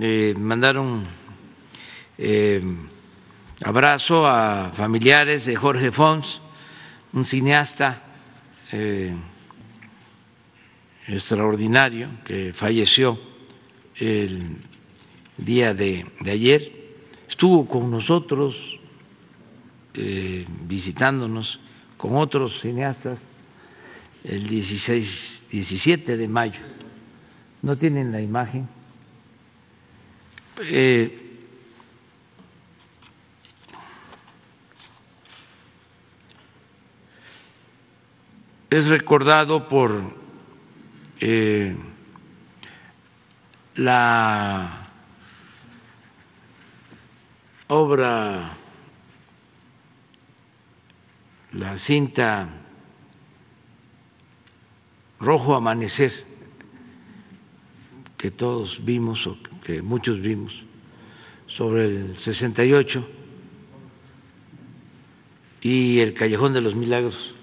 eh, mandaron eh, abrazo a familiares de Jorge Fons, un cineasta eh, extraordinario que falleció el día de, de ayer. Estuvo con nosotros eh, visitándonos con otros cineastas el 16, 17 de mayo. ¿No tienen la imagen? Eh, es recordado por eh, la obra, la cinta Rojo Amanecer, que todos vimos o que muchos vimos, sobre el 68 y el Callejón de los Milagros